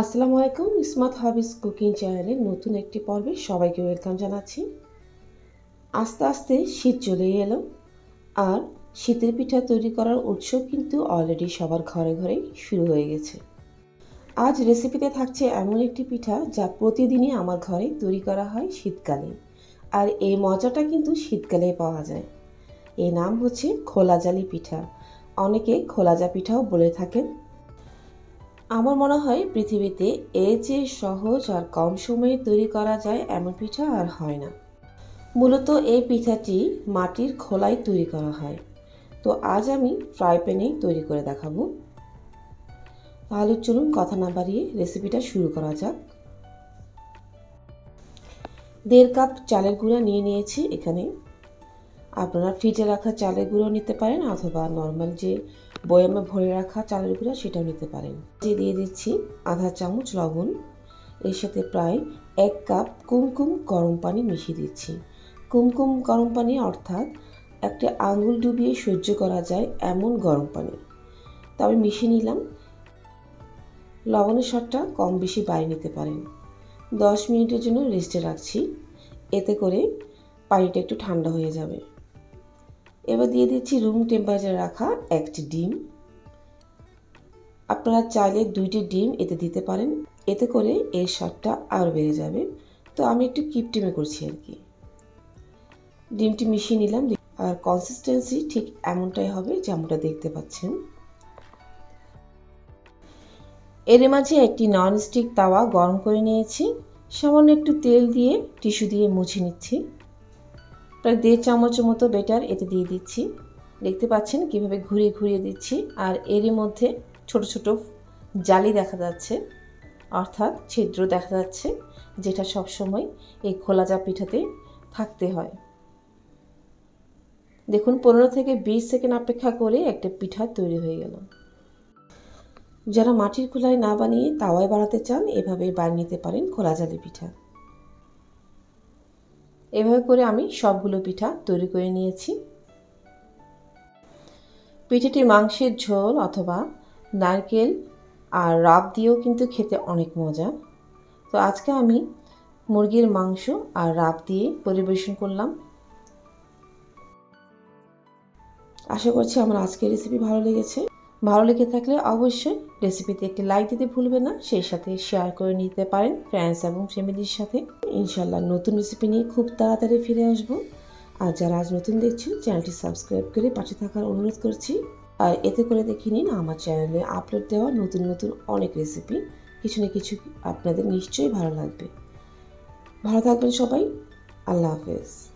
আসসালামু আলাইকুম, ইসমাত হাবিস কুকিং চ্যানেলের নতুন একটি পর্বে সবাইকে ওয়েলকাম জানাচ্ছি। আস্তে আস্তে শীত চলে এলো, আর শীতের পিঠা তৈরি করার উৎসব কিন্তু অলরেডি সবার ঘরে ঘরেই শুরু হয়ে গেছে। আজ রেসিপিতে থাকছে এমন একটি পিঠা যা প্রতিদিনই আমার ঘরে তৈরি করা হয় শীতকালে, আর এই মজাটা কিন্তু শীতকালে পাওয়া যায়। এর নাম হচ্ছে খোলাজালি পিঠা। অনেকে খোলাজা পিঠাও বলে থাকেন। আমার মনে হয় পৃথিবীতে এর যে সহজ আর কম সময়ে তৈরি করা যায় এমন পিঠা আর হয় না। মূলত এই পিঠাটি মাটির খোলায় তৈরি করা হয়। তো আজ আমি ফ্রাই প্যানেই তৈরি করে দেখাবো। তাহলে চলুন কথা না বাড়িয়ে রেসিপিটা শুরু করা যাক। দেড় কাপ চালের গুঁড়া নিয়ে নিয়েছি এখানে। আপনারা ফ্রিজে রাখা চালের গুঁড়ো নিতে পারেন অথবা নর্মাল যে বয়ামে ভরে রাখা চালের গুঁড়ো সেটাও নিতে পারেন। যে দিয়ে দিচ্ছি আধা চামচ লবণ। এর সাথে প্রায় এক কাপ কুমকুম গরম পানি মিশিয়ে দিচ্ছি। কুমকুম গরম পানি অর্থাৎ একটা আঙুল ডুবিয়ে সহ্য করা যায় এমন গরম পানি। তবে মিশিয়ে নিলাম। লবণের স্বাদটা কম বেশি বাড়িয়ে নিতে পারেন। দশ মিনিটের জন্য রেস্টে রাখছি। এতে করে পানিটা একটু ঠান্ডা হয়ে যাবে। এবার দিয়ে দিচ্ছি রুম টেম্পারেচার রাখা একটি ডিম। আপনারা চাইলে দুইটি ডিম এতে দিতে পারেন। এতে করে এর স্বাদটা আরও বেড়ে যাবে। তো আমি একটু কিপটিমে করছি আর কি। ডিমটি মিশিয়ে নিলাম। আর কনসিস্টেন্সি ঠিক এমনটাই হবে যেমনটা দেখতে পাচ্ছেন। এর মাঝে একটি ননস্টিক তাওয়া গরম করে নিয়েছি। সামান্য একটু তেল দিয়ে টিস্যু দিয়ে মুছে নিচ্ছি। প্রায় দেড় চামচের মতো বেটার এতে দিয়ে দিচ্ছি। দেখতে পাচ্ছেন কীভাবে ঘুরিয়ে ঘুরিয়ে দিচ্ছি। আর এরই মধ্যে ছোট ছোট জালি দেখা যাচ্ছে, অর্থাৎ ছিদ্র দেখা যাচ্ছে, যেটা সবসময় এই খোলা চা পিঠাতে থাকতে হয়। দেখুন, পনেরো থেকে বিশ সেকেন্ড অপেক্ষা করে একটা পিঠা তৈরি হয়ে গেল। যারা মাটির খোলায় না বানিয়ে তাওয়ায় বানাতে চান, এভাবে বানিয়ে নিতে পারেন খোলা জালি পিঠা। এভাবে করে আমি সবগুলো পিঠা তৈরি করে নিয়েছি। পিঠেটি মাংসের ঝোল অথবা নারকেল আর রাব দিয়েও কিন্তু খেতে অনেক মজা। তো আজকে আমি মুরগির মাংস আর রাব দিয়ে পরিবেশন করলাম। আশা করছি আমার আজকের রেসিপি ভালো লেগেছে। ভালো লেগে থাকলে অবশ্যই রেসিপিতে একটি লাইক দিতে ভুলবেন না। সেই সাথে শেয়ার করে নিতে পারেন ফ্রেন্ডস এবং ফ্যামিলির সাথে। ইনশাল্লাহ নতুন রেসিপি নিয়ে খুব তাড়াতাড়ি ফিরে আসব। আর যারা আজ নতুন দেখছেন চ্যানেলটি সাবস্ক্রাইব করে পাশে থাকার অনুরোধ করছি। আর এতে করে দেখে নিন, আমার চ্যানেলে আপলোড দেওয়া নতুন নতুন অনেক রেসিপি কিছু না কিছু আপনাদের নিশ্চয়ই ভালো লাগবে। ভালো থাকবেন সবাই। আল্লাহ হাফেজ।